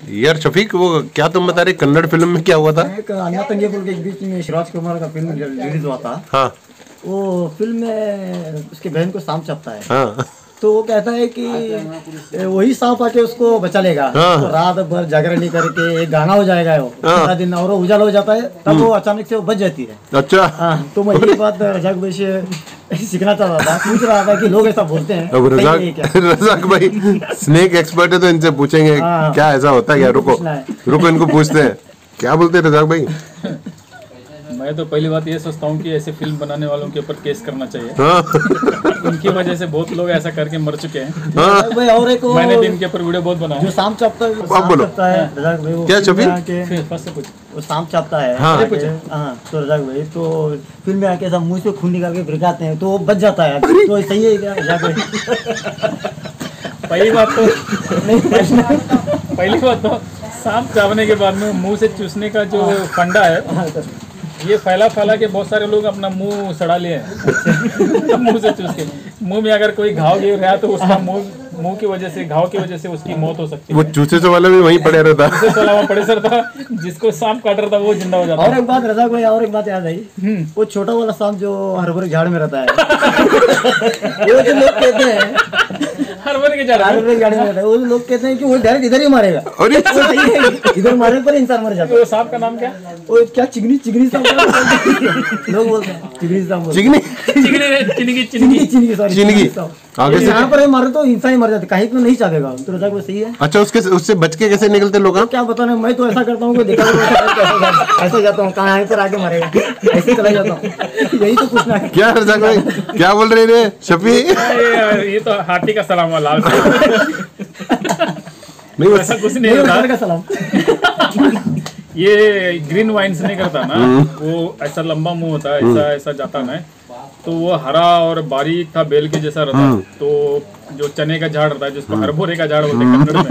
यार शफीक वो क्या तुम बता रहे कन्नड़ फ़िल्म में क्या हुआ था? एक अन्ना तंगे के बीच में शिवराज कुमार का फ़िल्म रिलीज़ हुआ था हाँ। वो फ़िल्म में उसके बहन को सांप चपता है। हाँ। तो वो कहता है कि वही सांप आके उसको बचा लेगा। हाँ। तो रात भर जागरण करके एक गाना हो जाएगा वो। हाँ। पूरा दिन और उजाला हो जाता है तब वो अचानक से वो बच जाती है। अच्छा। हाँ तो मैं बात से सीखना चाह रहा था पूछ रहा था कि लोग ऐसा बोलते हैं। अब रजाक रजाक भाई स्नेक एक्सपर्ट है तो इनसे पूछेंगे हाँ। क्या ऐसा होता है क्या? रुको। रुको इनको पूछते हैं। क्या बोलते हैं रजाक भाई? मैं तो पहली बात ये सोचता हूँ कि ऐसे फ़िल्म बनाने वालों के ऊपर केस करना चाहिए। हाँ। उनकी वजह से बहुत लोग ऐसा करके मर चुके हैं। भाई और एक मैंने भी इनके ऊपर वीडियो बहुत बनाया। जो चपता है बोलो। है वो क्या वो सांप चापता है। हाँ। आके- हाँ तो रजाक भाई तो फ़िल्म में आके मुँह से खून निकाल के भिड़काते हैं तो वो बच जाता है तो सही है क्या रजाक भाई? पहली बात तो पहली बात तो सांप चावने के बाद में मुँह से चूसने का जो फंडा है ये फैला फैला के बहुत सारे लोग अपना मुँह सड़ा लिए हैं। मुँह से चूस के। मुँह में अगर कोई घाव गिर रहा है तो उसका मुँह मुँह की वजह से घाव की वजह से उसकी मौत हो सकती वो है। चूसे से वाला भी वहीं पड़े रहता। इससे तो अलावा पड़े सर था। जिसको सांप काट रहा था वो ज़िंदा हो जाता। और एक बात रजा भाई और एक बात याद आई। वो छोटा वाला सांप जो हर भरे झाड़ में रहता है। वो जो लोग कहते हैं हर के जा रहा हर भरे में वो लोग कहते हैं कि वो डायरेक्ट इधर ही मारेगा। अरे इधर मारने पर इंसान मर जाता है। सांप का नाम क्या? वो क्या चिगनी चिगनी सांप लोग बोलते चिगनी सांप बोलते। चिकनी चिकनी चिनगी चिनगी चिनगी चिनगी सॉरी चिनगी। आगे से यहाँ पर मारे तो इंसान ही मर जाते कहीं तो नहीं चाहेगा तो रजाक भाई सही है। अच्छा उसके उससे बच के कैसे निकलते लोग हाँ? क्या बताना मैं तो ऐसा करता हूँ कि देखा तो ऐसा जाता- ऐसे जाता हूँ कहाँ पर आके मारेगा। ऐसे चला जाता हूँ। यही तो पूछना है। क्या रजाक भाई क्या बोल रहे रे शफी? ये तो हाथी का सलाम लाल। नहीं ऐसा कुछ नहीं सलाम। ये ग्रीन वाइन्स नहीं करता ना वो ऐसा लंबा मुँह होता है ऐसा ऐसा जाता ना तो वो हरा और बारीक था बेल के जैसा रहता है। तो जो चने का झाड़ रहता है जिसको हरभोरे का झाड़ बोलते हैं कन्नड़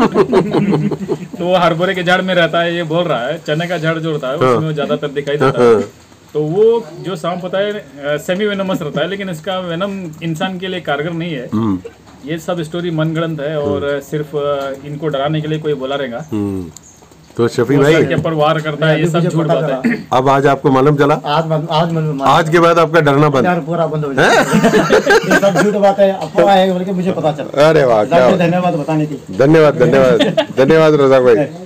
में। तो वो हरभोरे के झाड़ में रहता है ये बोल रहा है चने का झाड़ जो रहता है उसमें ज़्यादातर दिखाई देता है। तो वो जो सांप होता है सेमी वेनमस रहता है लेकिन इसका वेनम इंसान के लिए कारगर नहीं है। ये सब स्टोरी मनगढ़ंत है और सिर्फ़ इनको डराने के लिए कोई बोला रहेगा। तो शफी भाई ऊपर वार करता है ये सब झूठ बात है। अब आज आपको मालूम चला? आज आज मालूम आज के बाद आपका डरना बंद। यार पूरा बंद हो जाए ये सब झूठ बात है अफवाह है बोल के मुझे पता चला। अरे वाह क्या धन्यवाद बताने की धन्यवाद धन्यवाद धन्यवाद रजाक भाई।